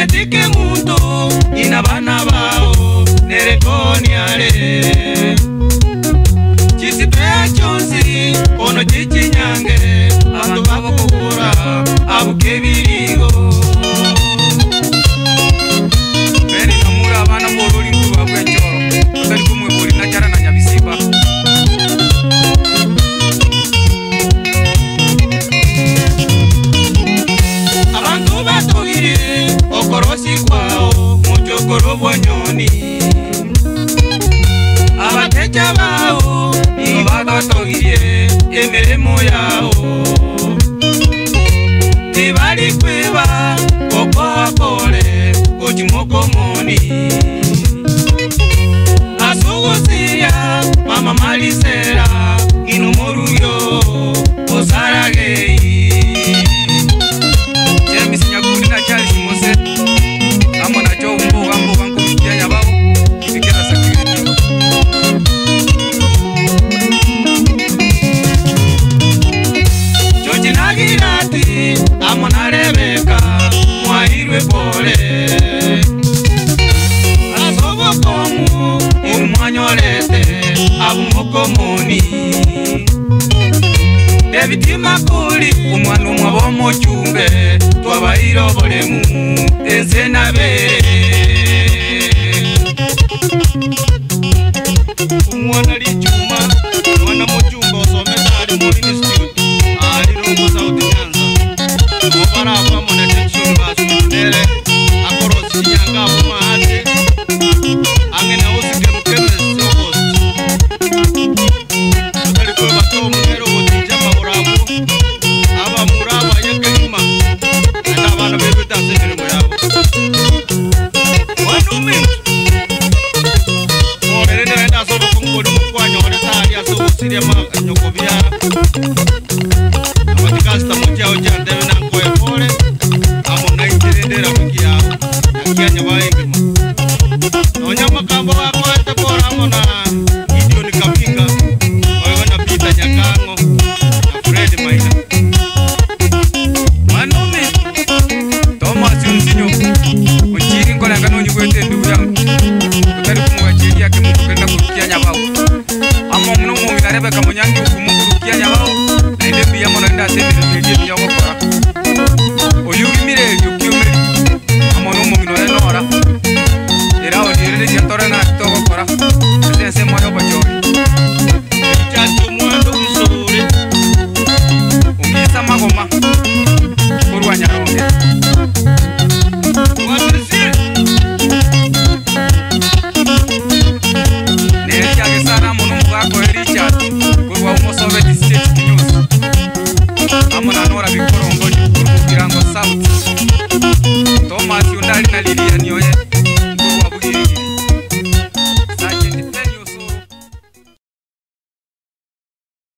Genetike mundo ina bana bao nereconiale Chisipea chonsi ono chichinya chama o Ivagatongie emere moya o Ibari kweba koko akore ojumoko moni Asugo si muni ebitimakuli umwanumwa bomucumbe twabairobolemu ensenab Serene wenda sobo kungulu mkwanya and you